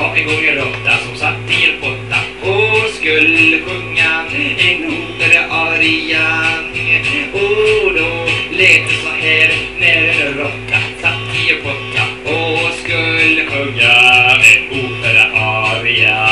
Ja, vi går ju runt där som potta och skulle sjunga en opera-arian. Och då lät det så här när en råtta satt i en potta och skulle sjunga en opera-arian.